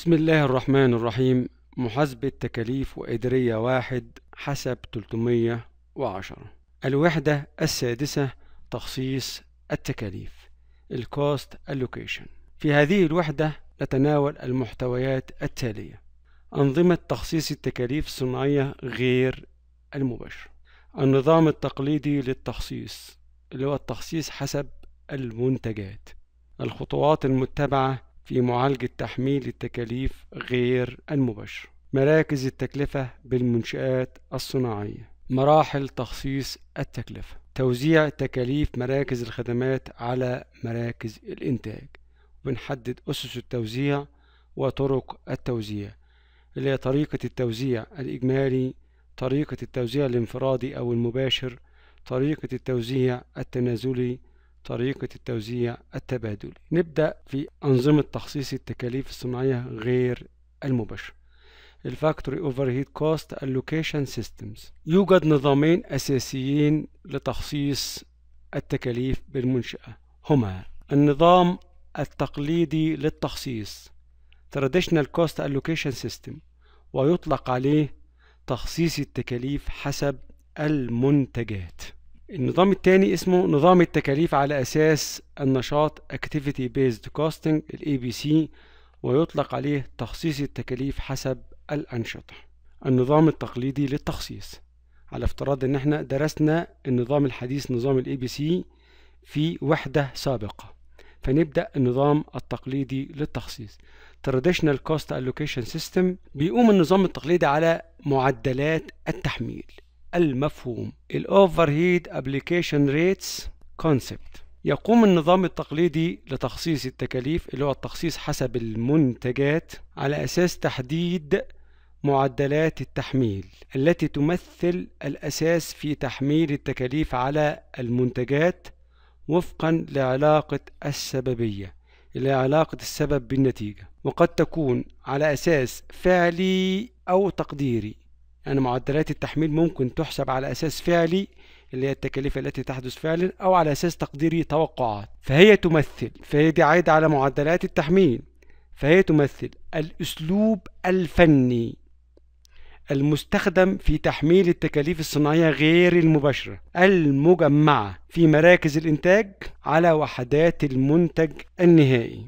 بسم الله الرحمن الرحيم. محاسبة تكاليف وإدارية واحد حسب 310 الوحدة السادسة تخصيص التكاليف الكوست allocation. في هذه الوحدة نتناول المحتويات التالية. أنظمة تخصيص التكاليف الصناعية غير المباشرة. النظام التقليدي للتخصيص اللي هو التخصيص حسب المنتجات. الخطوات المتبعة في معالجة تحميل التكاليف غير المباشرة مراكز التكلفة بالمنشآت الصناعية. مراحل تخصيص التكلفة. توزيع تكاليف مراكز الخدمات على مراكز الإنتاج. بنحدد أسس التوزيع وطرق التوزيع. اللي هي طريقة التوزيع الإجمالي طريقة التوزيع الانفرادي أو المباشر طريقة التوزيع التنازلي طريقة التوزيع التبادلي. نبدأ في أنظمة تخصيص التكاليف الصناعية غير المباشرة. ال factory overhead cost allocation systems يوجد نظامين أساسيين لتخصيص التكاليف بالمنشأة. هما النظام التقليدي للتخصيص Traditional Cost Allocation System ويطلق عليه تخصيص التكاليف حسب المنتجات. النظام الثاني اسمه نظام التكاليف على أساس النشاط Activity Based Costing ال ABC ويطلق عليه تخصيص التكاليف حسب الأنشطة. النظام التقليدي للتخصيص. على افتراض إن إحنا درسنا النظام الحديث نظام ال ABC في وحدة سابقة. فنبدأ النظام التقليدي للتخصيص. Traditional Cost Allocation System بيقوم النظام التقليدي على معدلات التحميل. المفهوم الأوفرهيد Application Rates Concept. يقوم النظام التقليدي لتخصيص التكاليف اللي هو التخصيص حسب المنتجات على أساس تحديد معدلات التحميل التي تمثل الأساس في تحميل التكاليف على المنتجات وفقا لعلاقة السببية اللي علاقة السبب بالنتيجة وقد تكون على أساس فعلي أو تقديري. يعني معدلات التحميل ممكن تحسب على أساس فعلي اللي هي التكاليف التي تحدث فعلا أو على أساس تقديري توقعات. فهي تمثل فهي دي عايدة على معدلات التحميل. فهي تمثل الأسلوب الفني المستخدم في تحميل التكاليف الصناعية غير المباشرة المجمعة في مراكز الإنتاج على وحدات المنتج النهائي.